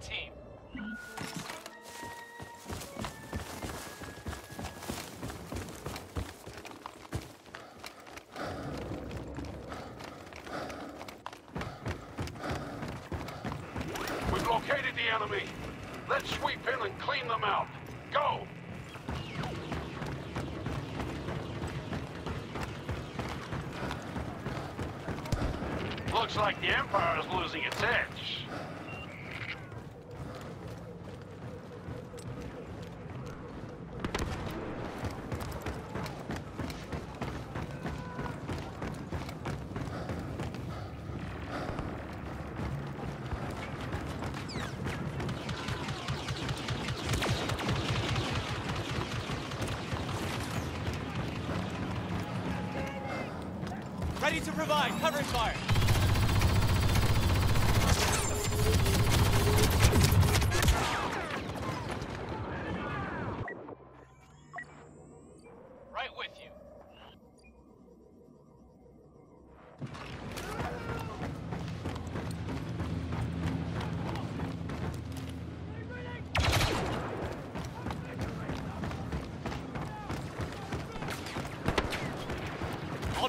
team. We've located the enemy. Let's sweep in and clean them out. Go! Looks like the Empire's losing its edge. Ready to provide covering fire.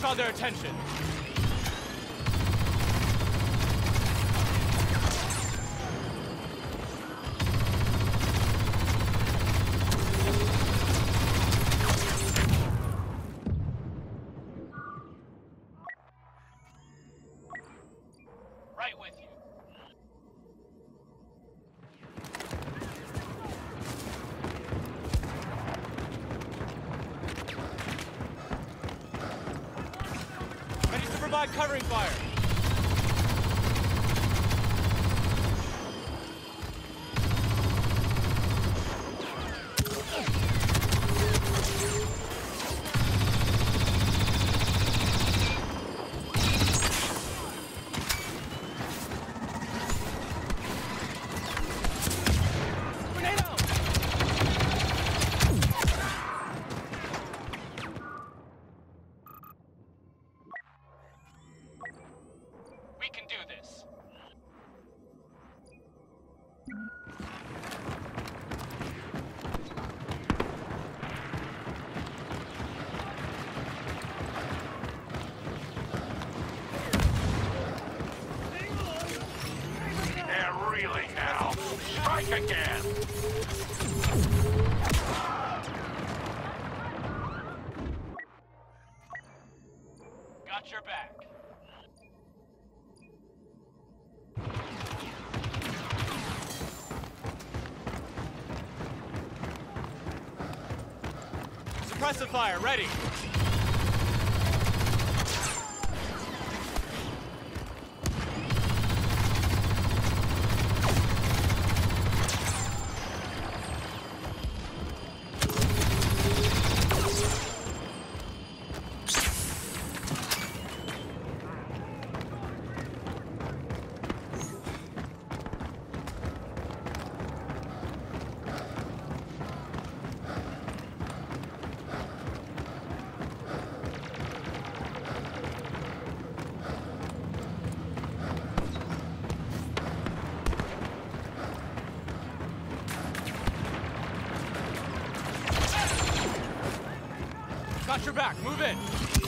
Draw their attention. Ready covering fire. Again. Got your back. Suppressive fire, ready. Got your back, move in.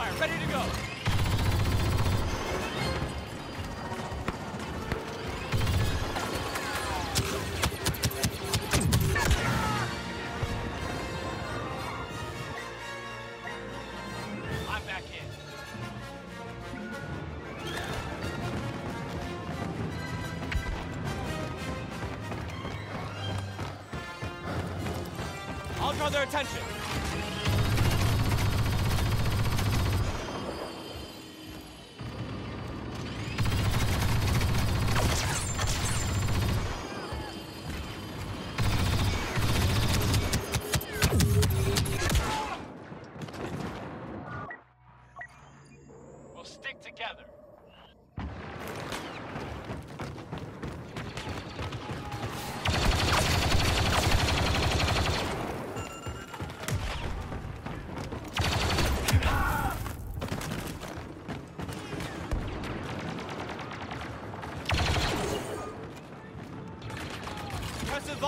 Fire, ready to go. I'm back in. I'll draw their attention.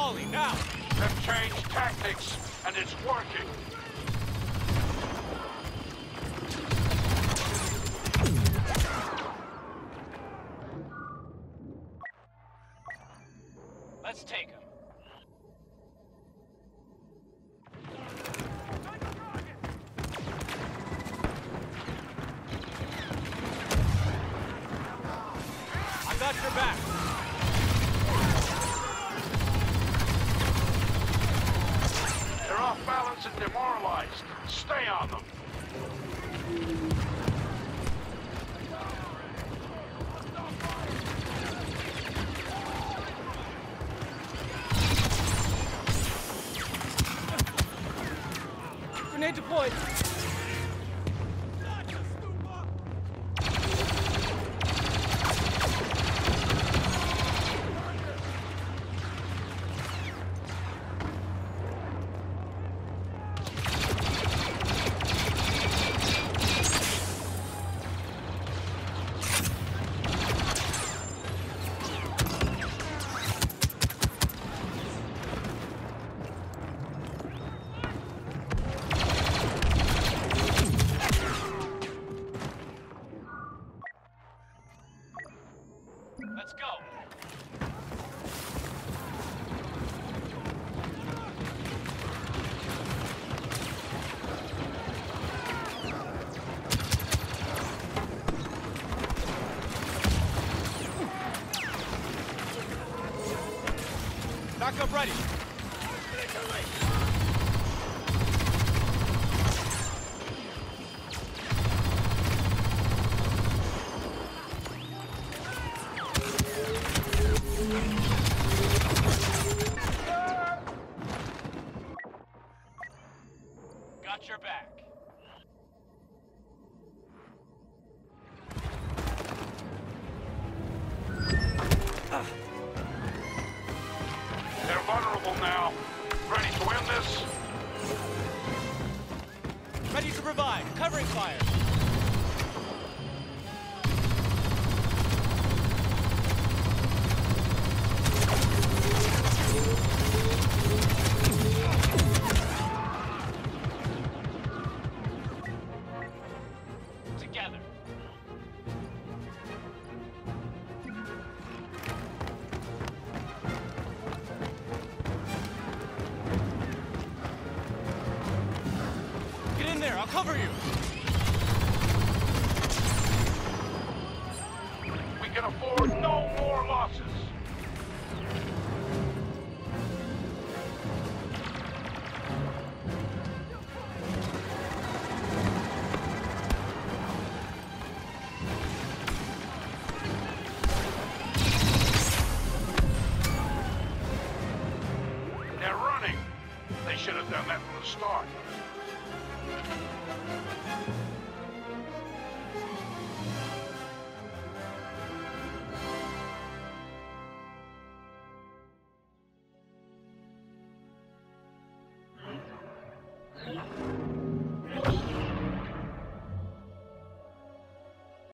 Impressive now! They've changed tactics, and it's working. Let's take him. I got your back. Grenade Let's go. Backup ready. can afford no more losses. They're running. They should have done that from the start.